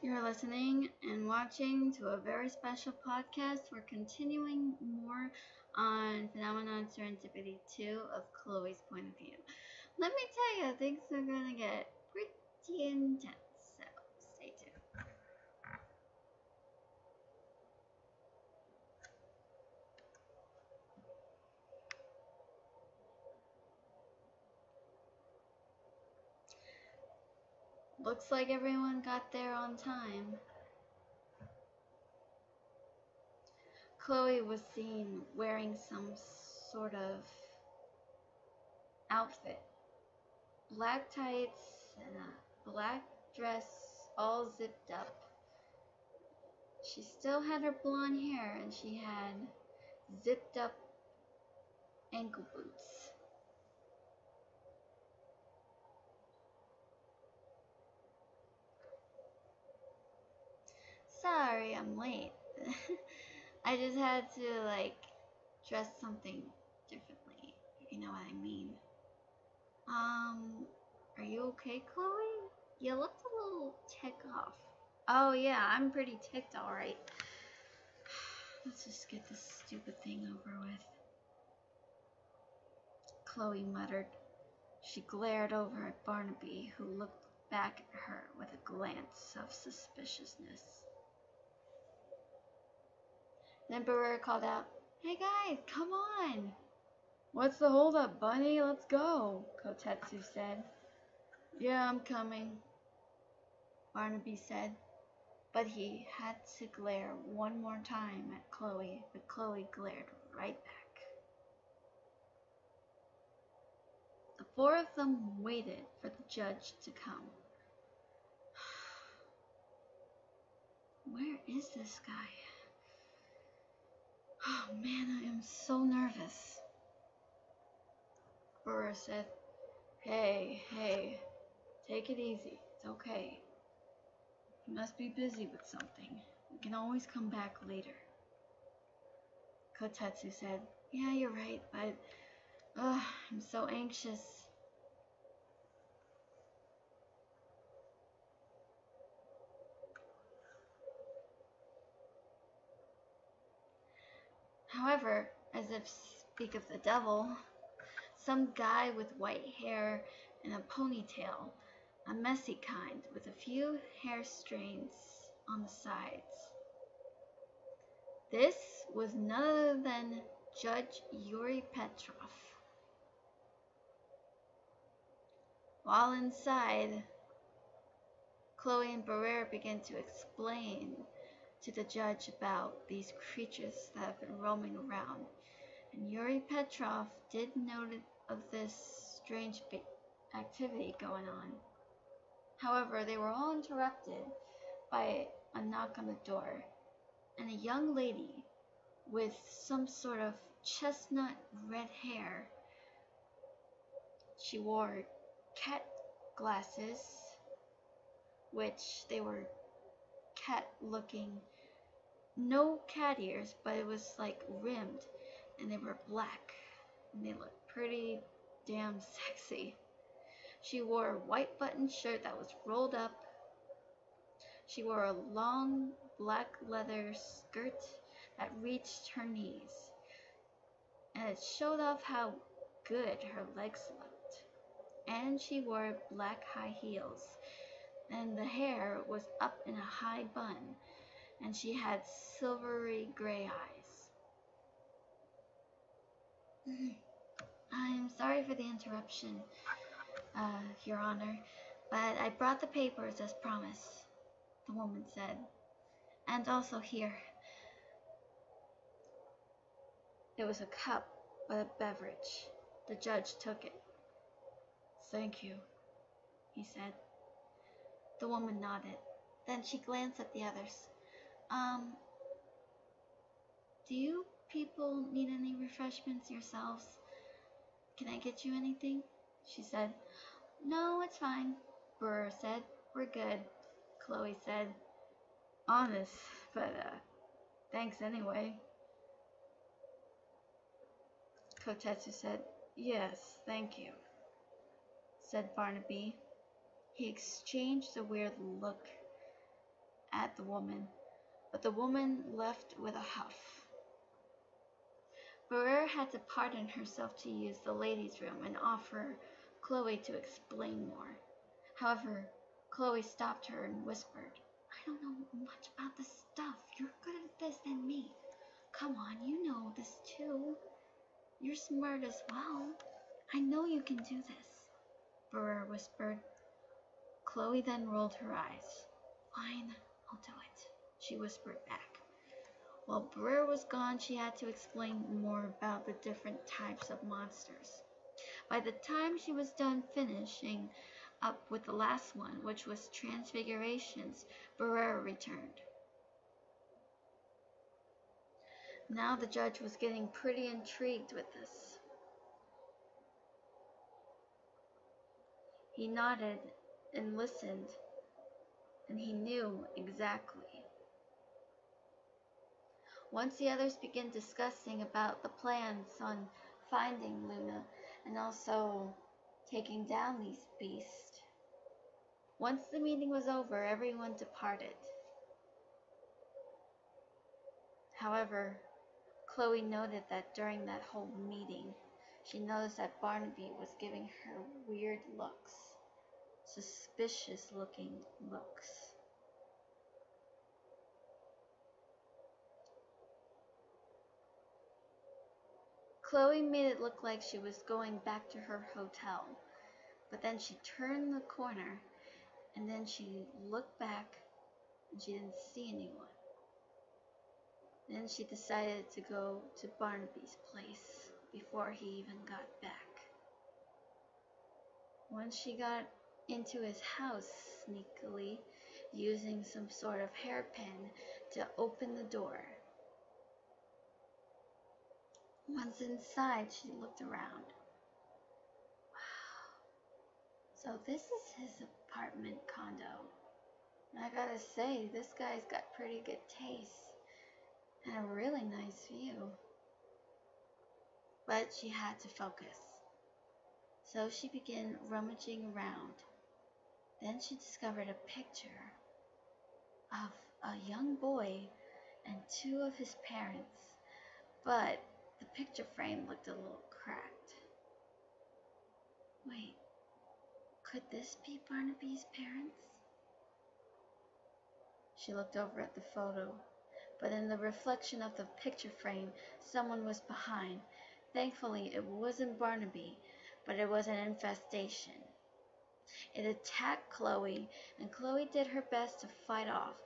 You're listening and watching to a very special podcast. We're continuing more on Phenomenon Serendipity 2 of Chloe's point of view. Let me tell you, things are going to get pretty intense, Looks like everyone got there on time. Chloe was seen wearing some sort of outfit. Black tights and a black dress all zipped up. She still had her blonde hair and she had zipped up ankle boots. Sorry, I'm late. I just had to like dress something differently, if you know what I mean. Um, are you okay, Chloe? You looked a little ticked off. Oh yeah, I'm pretty ticked alright. Let's just get this stupid thing over with. Chloe muttered. She glared over at Barnaby, who looked back at her with a glance of suspiciousness. Then Barrera called out, Hey guys, come on! What's the holdup, Bunny? Let's go, Kotetsu said. Yeah, I'm coming, Barnaby said, but he had to glare one more time at Chloe, but Chloe glared right back. The four of them waited for the judge to come. Where is this guy? Oh man, I am so nervous. Burr said, Hey, hey, take it easy. It's okay. You must be busy with something. We can always come back later. Kotetsu said, Yeah, you're right, but uh, I'm so anxious. However, as if speak of the devil, some guy with white hair and a ponytail, a messy kind with a few hair strains on the sides. This was none other than Judge Yuri Petrov. While inside, Chloe and Barrera began to explain to the judge about these creatures that have been roaming around, and Yuri Petrov did note of this strange activity going on. However, they were all interrupted by a knock on the door, and a young lady with some sort of chestnut red hair. She wore cat glasses, which they were cat looking, no cat ears, but it was like rimmed and they were black and they looked pretty damn sexy. She wore a white button shirt that was rolled up. She wore a long black leather skirt that reached her knees, and it showed off how good her legs looked. And she wore black high heels and the hair was up in a high bun, and she had silvery gray eyes. I'm sorry for the interruption, uh, Your Honor, but I brought the papers as promised, the woman said, and also here. It was a cup with a beverage. The judge took it. Thank you, he said. The woman nodded. Then she glanced at the others. Um, do you people need any refreshments yourselves? Can I get you anything? She said. No, it's fine, Burr said. We're good, Chloe said. Honest, but, uh, thanks anyway. Kotetsu said, Yes, thank you, said Barnaby. He exchanged a weird look at the woman, but the woman left with a huff. Barrere had to pardon herself to use the ladies' room and offer Chloe to explain more. However, Chloe stopped her and whispered, I don't know much about this stuff. You're good at this than me. Come on, you know this too. You're smart as well. I know you can do this, Barrere whispered. Chloe then rolled her eyes. Fine, I'll do it, she whispered back. While Barrere was gone, she had to explain more about the different types of monsters. By the time she was done finishing up with the last one, which was Transfigurations, Barrere returned. Now the judge was getting pretty intrigued with this. He nodded and listened, and he knew exactly. Once the others began discussing about the plans on finding Luna and also taking down these beasts. Once the meeting was over, everyone departed. However, Chloe noted that during that whole meeting, she noticed that Barnaby was giving her weird looks, suspicious looking looks. Chloe made it look like she was going back to her hotel, but then she turned the corner and then she looked back and she didn't see anyone. Then she decided to go to Barnaby's place before he even got back. Once she got into his house sneakily, using some sort of hairpin to open the door. Once inside, she looked around. Wow. So this is his apartment condo. I gotta say, this guy's got pretty good taste. And a really nice view. But she had to focus. So she began rummaging around. Then she discovered a picture of a young boy and two of his parents. But the picture frame looked a little cracked. Wait, could this be Barnaby's parents? She looked over at the photo, but in the reflection of the picture frame, someone was behind. Thankfully, it wasn't Barnaby, but it was an infestation. It attacked Chloe, and Chloe did her best to fight off,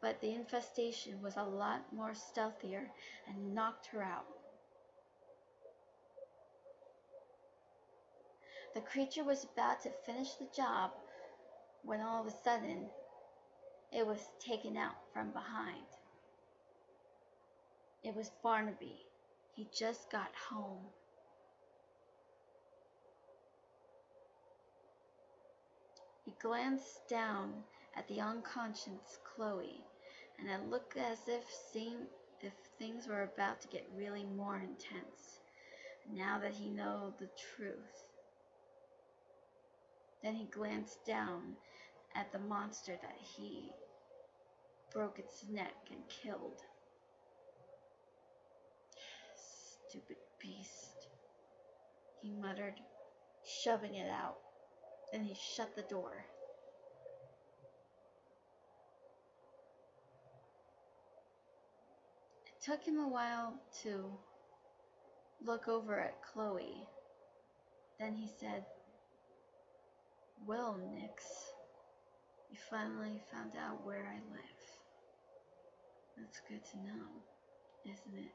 but the infestation was a lot more stealthier and knocked her out. The creature was about to finish the job when all of a sudden it was taken out from behind. It was Barnaby. He just got home. He glanced down at the unconscious Chloe, and it looked as if things were about to get really more intense now that he knew the truth. Then he glanced down at the monster that he broke its neck and killed. Stupid beast, he muttered, shoving it out. Then he shut the door. It took him a while to look over at Chloe. Then he said, well, Nix, you finally found out where I live. That's good to know, isn't it?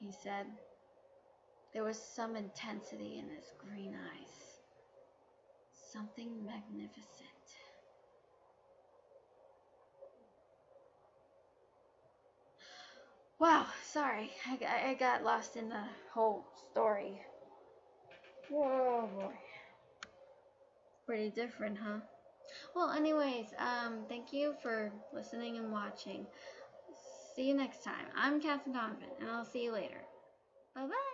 He said. There was some intensity in his green eyes. Something magnificent. Wow, sorry, I, I got lost in the whole story. Whoa, boy. Pretty different, huh? Well, anyways, um, thank you for listening and watching. See you next time. I'm Katherine Donovan, and I'll see you later. Bye bye.